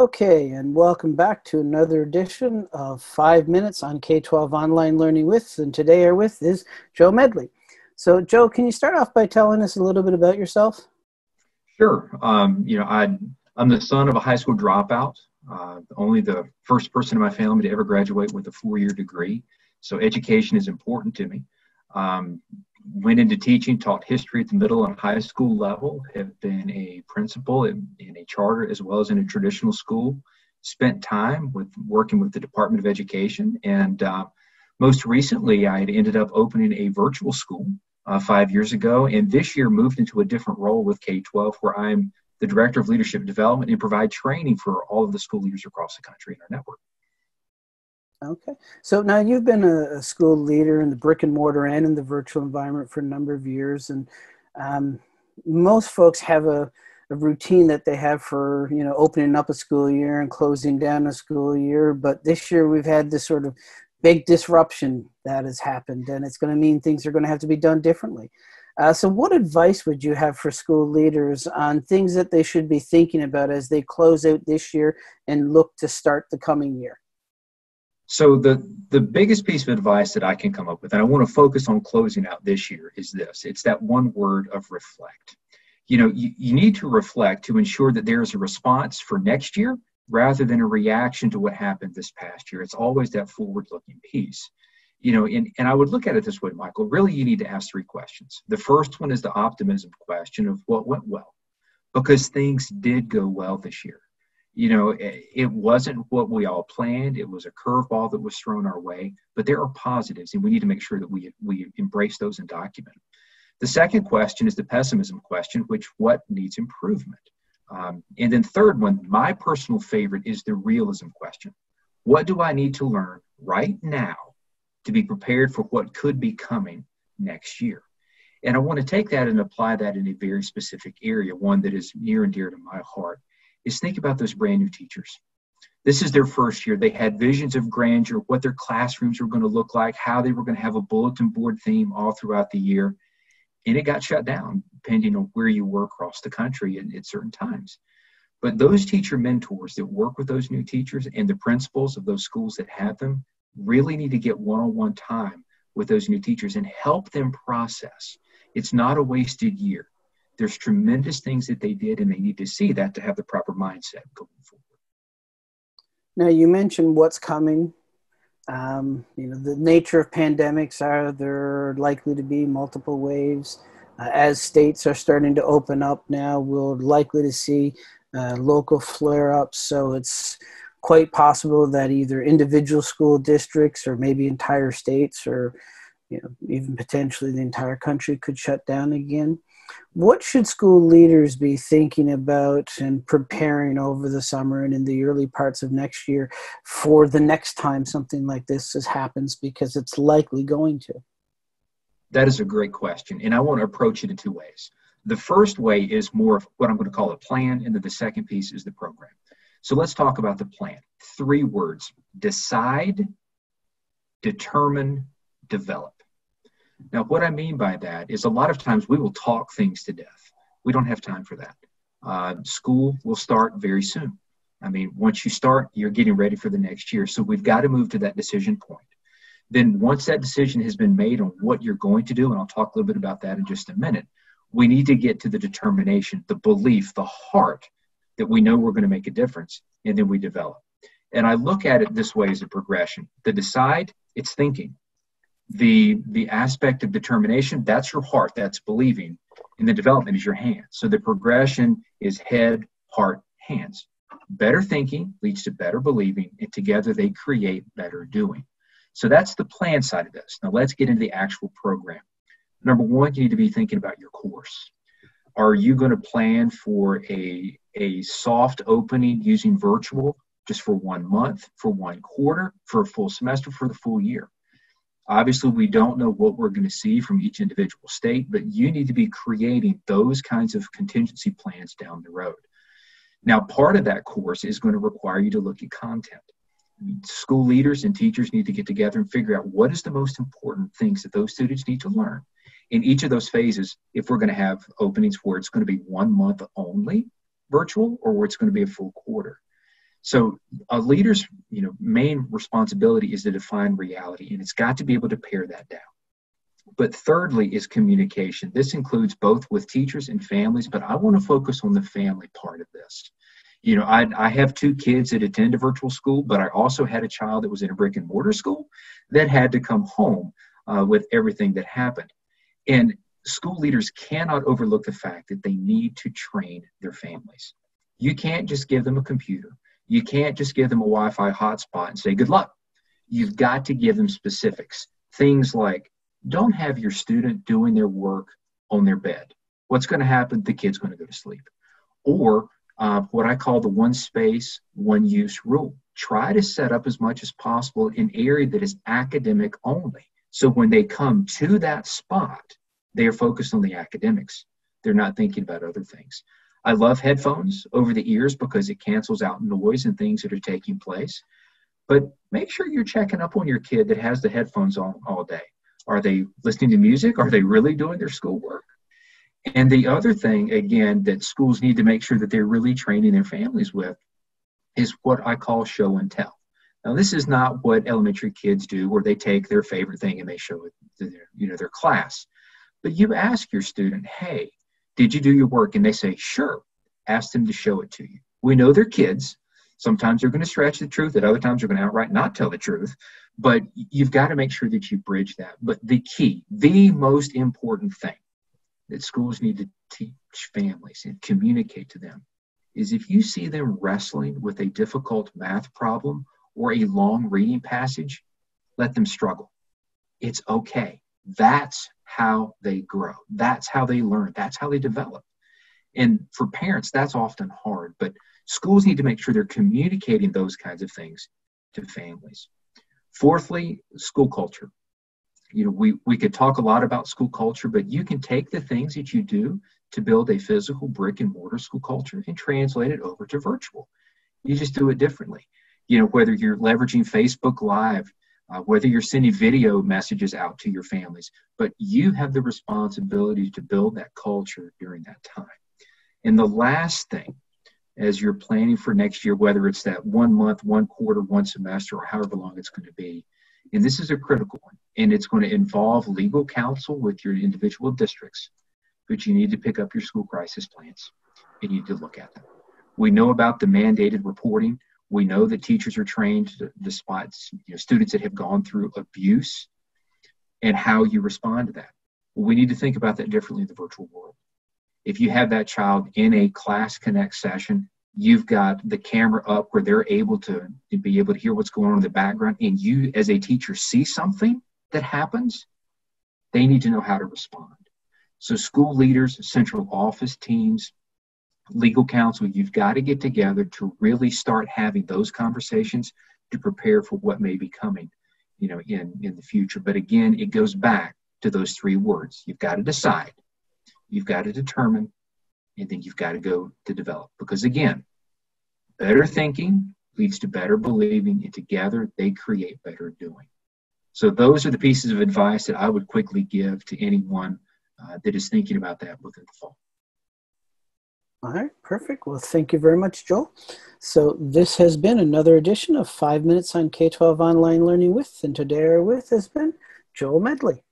Okay, and welcome back to another edition of Five Minutes on K 12 Online Learning with. And today, our with is Joel Medley. So, Joel, can you start off by telling us a little bit about yourself? Sure. Um, you know, I, I'm the son of a high school dropout, uh, only the first person in my family to ever graduate with a four year degree. So, education is important to me. Um, went into teaching, taught history at the middle and high school level, have been a principal in, in a charter as well as in a traditional school, spent time with working with the Department of Education, and uh, most recently I had ended up opening a virtual school uh, five years ago, and this year moved into a different role with K-12 where I'm the Director of Leadership Development and provide training for all of the school leaders across the country in our network. Okay. So now you've been a, a, school leader in the brick and mortar and in the virtual environment for a number of years. And um, most folks have a, a, routine that they have for, you know, opening up a school year and closing down a school year. But this year we've had this sort of big disruption that has happened and it's going to mean things are going to have to be done differently. Uh, so what advice would you have for school leaders on things that they should be thinking about as they close out this year and look to start the coming year? So the the biggest piece of advice that I can come up with, and I want to focus on closing out this year, is this. It's that one word of reflect. You know, you, you need to reflect to ensure that there is a response for next year rather than a reaction to what happened this past year. It's always that forward-looking piece. You know, and, and I would look at it this way, Michael. Really, you need to ask three questions. The first one is the optimism question of what went well, because things did go well this year you know, it wasn't what we all planned. It was a curveball that was thrown our way, but there are positives, and we need to make sure that we, we embrace those and document. The second question is the pessimism question, which what needs improvement? Um, and then third one, my personal favorite is the realism question. What do I need to learn right now to be prepared for what could be coming next year? And I want to take that and apply that in a very specific area, one that is near and dear to my heart is think about those brand new teachers. This is their first year. They had visions of grandeur, what their classrooms were going to look like, how they were going to have a bulletin board theme all throughout the year. And it got shut down, depending on where you were across the country at, at certain times. But those teacher mentors that work with those new teachers and the principals of those schools that have them really need to get one on one time with those new teachers and help them process. It's not a wasted year there's tremendous things that they did, and they need to see that to have the proper mindset going forward. Now, you mentioned what's coming. Um, you know, the nature of pandemics are there likely to be multiple waves. Uh, as states are starting to open up now, we're likely to see uh, local flare ups. So it's quite possible that either individual school districts or maybe entire states or you know, even potentially the entire country could shut down again. What should school leaders be thinking about and preparing over the summer and in the early parts of next year for the next time something like this happens because it's likely going to? That is a great question, and I want to approach it in two ways. The first way is more of what I'm going to call a plan, and then the second piece is the program. So let's talk about the plan. Three words decide, determine, develop. Now, what I mean by that is a lot of times we will talk things to death. We don't have time for that. Uh, school will start very soon. I mean, once you start, you're getting ready for the next year. So we've got to move to that decision point. Then, once that decision has been made on what you're going to do, and I'll talk a little bit about that in just a minute, we need to get to the determination, the belief, the heart that we know we're going to make a difference, and then we develop. And I look at it this way as a progression. The decide, it's thinking the the aspect of determination that's your heart that's believing and the development is your hands. So the progression is head heart hands. Better thinking leads to better believing and together they create better doing. So that's the plan side of this. Now let's get into the actual program. Number one you need to be thinking about your course. Are you going to plan for a a soft opening using virtual just for one month for one quarter for a full semester for the full year Obviously, we don't know what we're going to see from each individual state, but you need to be creating those kinds of contingency plans down the road. Now, part of that course is going to require you to look at content. School leaders and teachers need to get together and figure out what is the most important things that those students need to learn. In each of those phases, if we're going to have openings where it's going to be one month only virtual or where it's going to be a full quarter. So a leader's you know main responsibility is to define reality, and it's got to be able to pare that down. But thirdly is communication. This includes both with teachers and families, but I want to focus on the family part of this. You know, I, I have two kids that attend a virtual school, but I also had a child that was in a brick and mortar school that had to come home uh, with everything that happened. And school leaders cannot overlook the fact that they need to train their families. You can't just give them a computer. You can't just give them a Wi Fi hotspot and say, good luck. You've got to give them specifics. Things like don't have your student doing their work on their bed. What's going to happen? The kid's going to go to sleep. Or uh, what I call the one space, one use rule. Try to set up as much as possible an area that is academic only. So when they come to that spot, they are focused on the academics. They're not thinking about other things. I love headphones over the ears because it cancels out noise and things that are taking place. But make sure you're checking up on your kid that has the headphones on all day. Are they listening to music? Are they really doing their schoolwork? And the other thing, again, that schools need to make sure that they're really training their families with is what I call show and tell. Now, this is not what elementary kids do, where they take their favorite thing and they show it to their, you know, their class. But you ask your student, hey, did you do your work? And they say, sure. Ask them to show it to you. We know they're kids. Sometimes they're going to stretch the truth, at other times they're going to outright not tell the truth. But you've got to make sure that you bridge that. But the key, the most important thing that schools need to teach families and communicate to them is if you see them wrestling with a difficult math problem or a long reading passage, let them struggle. It's okay. That's how they grow. That's how they learn. That's how they develop. And for parents, that's often hard, but schools need to make sure they're communicating those kinds of things to families. Fourthly, school culture. You know, we, we could talk a lot about school culture, but you can take the things that you do to build a physical brick and mortar school culture and translate it over to virtual. You just do it differently you know, whether you're leveraging Facebook Live, uh, whether you're sending video messages out to your families, but you have the responsibility to build that culture during that time. And the last thing, as you're planning for next year, whether it's that one month, one quarter, one semester, or however long it's going to be, and this is a critical one, and it's going to involve legal counsel with your individual districts, but you need to pick up your school crisis plans and you need to look at them. We know about the mandated reporting we know that teachers are trained spot you know, students that have gone through abuse and how you respond to that. We need to think about that differently in the virtual world. If you have that child in a class connect session, you've got the camera up where they're able to, to be able to hear what's going on in the background, and you as a teacher see something that happens, they need to know how to respond. So school leaders, central office teams, legal counsel, you've got to get together to really start having those conversations to prepare for what may be coming, you know, in, in the future. But again, it goes back to those three words. You've got to decide, you've got to determine, and then you've got to go to develop. Because again, better thinking leads to better believing, and together they create better doing. So those are the pieces of advice that I would quickly give to anyone uh, that is thinking about that within the fall. All right, perfect. Well, thank you very much, Joel. So this has been another edition of Five Minutes on K-12 Online Learning with, and today our with has been Joel Medley.